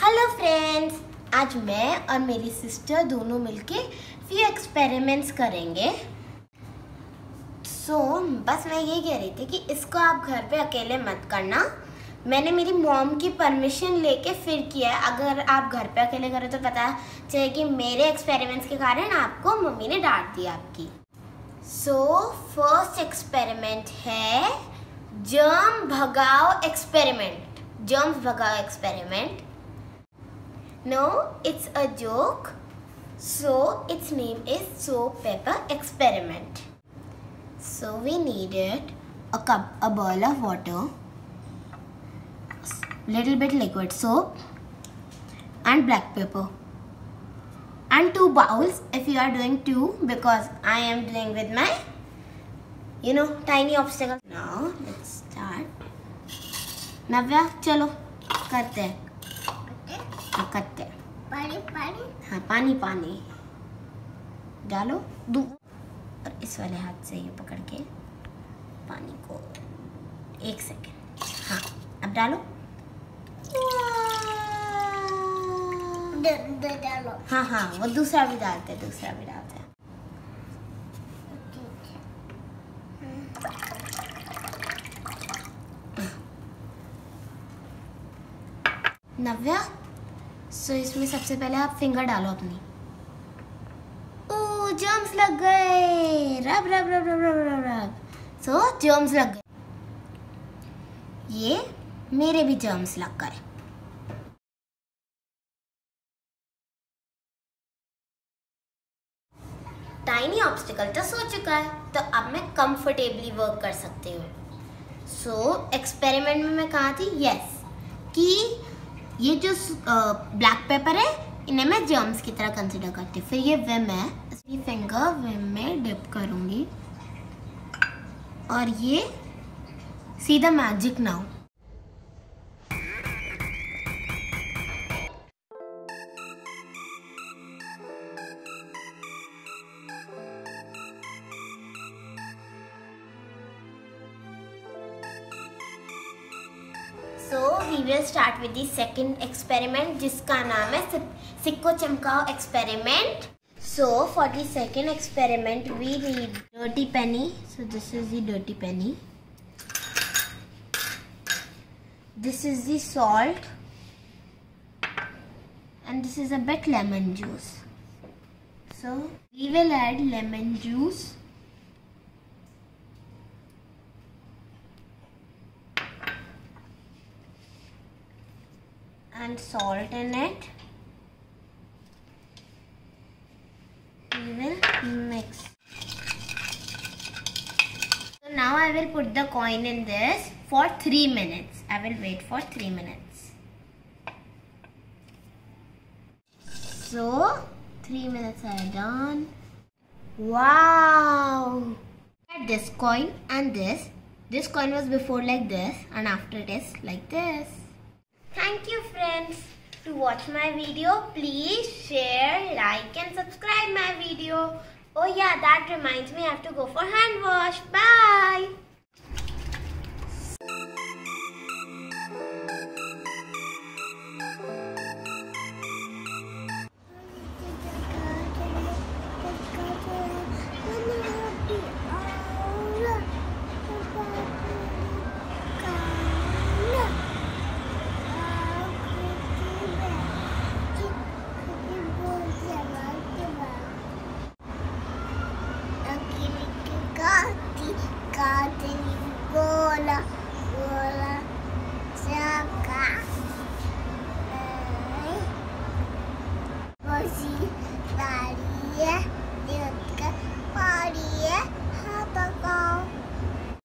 Hello friends आज मैं और मेरी सिस्टर दोनों मिलके फ्यू एक्सपेरिमेंट्स करेंगे। सो so, बस मैं ये कह रही थी कि इसको आप घर पे अकेले मत करना। मैंने मेरी मॉम की परमिशन लेके फिर किया है। अगर आप घर पे अकेले करो तो पता चले कि मेरे एक्सपेरिमेंट्स के कारण आपको मम्मी ने डांट दी आपकी। सो फ़र्स्ट एक्सपेरिमेंट है जर्म भगाओ एक्सपेरिमेंट जर्म्स भगाओ experiment No, it's a joke. So its name is soap pepper experiment. So we needed a cup, a bowl of water, little bit liquid soap and black pepper and two bowls if you are doing two because I am doing with my you know tiny obstacle. Now let's start. Navya, chalo, karte हैं पानी पानी। हाँ पानी पानी। डालो। दो। और इस वाले हाथ से ये पकड़ के पानी को एक सेकेंड हाँ अब डालो। डालो। हाँ हाँ वो दूसरा भी डालते दूसरा भी डालते नव्या? सो so, इसमें सबसे पहले आप फिंगर डालो अपनी। ओ जर्म्स लग गए। रब रब रब रब रब रब रब। सो so, जर्म्स लग गए। ये मेरे भी जर्म्स लग गए। टाइनी ऑब्स्टिकल तो सो चुका है तो अब मैं कंफर्टेबली वर्क कर सकती हूँ। सो एक्सपेरिमेंट में मैं कहा थी? यस yes, कि ये जो ब्लैक पेपर है, इन्हें मैं जर्म्स की तरह कंसिडर करती हूँ। फिर ये विम है ये फिंगर विम में डिप करूँगी। और ये सीधा magic now so we will start with the second experiment जिसका नाम है सिक्को चमकाओ experiment so for the second experiment we need dirty penny so this is the dirty penny this is the salt and this is a bit lemon juice so we will add lemon juice And salt in it. We will mix. So now I will put the coin in this for 3 minutes. I will wait for 3 minutes. So 3 minutes are done. Wow! This coin and this. This coin was before like this and after it is like this. Thank you friends. To watch my video, please share, like and subscribe my video. Oh yeah, that reminds me I have to go for hand wash. Bye.